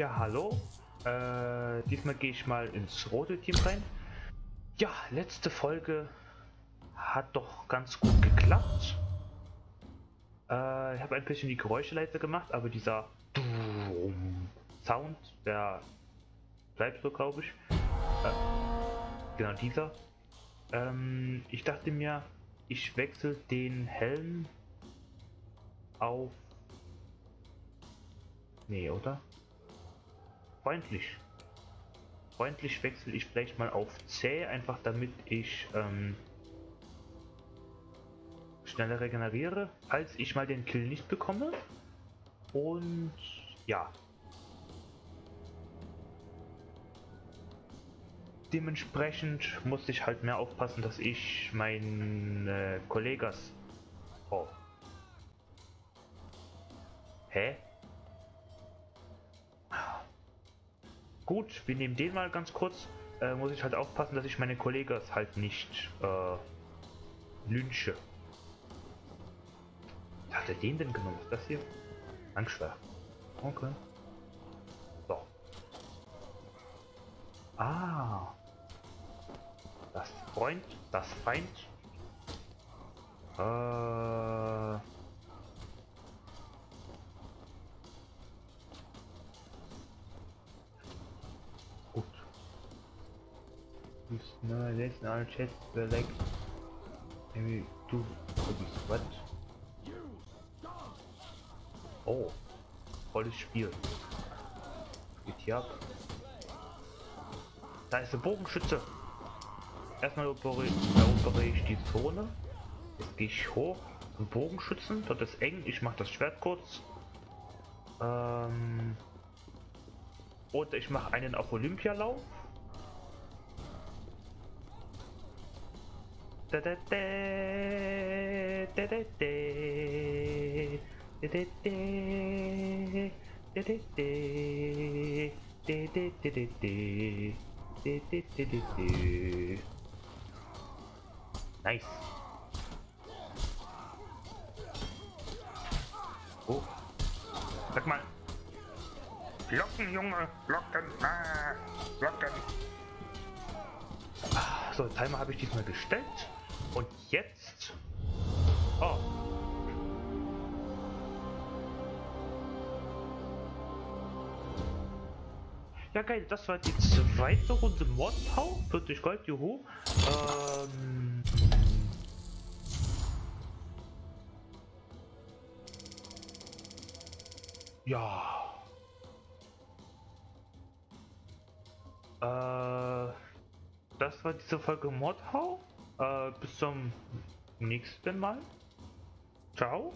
Ja, hallo. Äh, diesmal gehe ich mal ins rote Team rein. Ja, letzte Folge hat doch ganz gut geklappt. Äh, ich habe ein bisschen die Geräusche leiser gemacht, aber dieser Sound, der bleibt so, glaube ich. Äh, genau dieser. Ähm, ich dachte mir, ich wechsle den Helm auf... Nee, oder? Freundlich. Freundlich wechsle ich vielleicht mal auf zäh, einfach damit ich ähm, schneller regeneriere, falls ich mal den Kill nicht bekomme. Und ja. Dementsprechend muss ich halt mehr aufpassen, dass ich meinen äh, Kollegas... Oh. Hä? Gut, wir nehmen den mal ganz kurz. Äh, muss ich halt aufpassen, dass ich meine Kollegas halt nicht äh, lynche. Hat er den denn genommen? Das hier? Angstschwer. Okay. So. Ah. Das Freund, das Feind. Äh. Letzten alle Chats belegt. Maybe du, what? Oh. Volles Spiel. Geht hier ab. Da ist der Bogenschütze. Erstmal erobere ich die Zone. Jetzt gehe ich hoch zum Bogenschützen. Dort ist eng. Ich mache das Schwert kurz. Ähm und ich mache einen auf Olympialauf. Da, da, da, da, da, da. Nice. Oh. Sag mal. Locken, Junge. Locken. Ah, locken. So, Timer habe ich diesmal gestellt. Und jetzt... Oh, Ja geil, das war die zweite Runde Mordpau. 40 Gold, juhu. Ähm... Ja. Äh, das war diese Folge Mordhau. Äh, bis zum nächsten Mal. Ciao.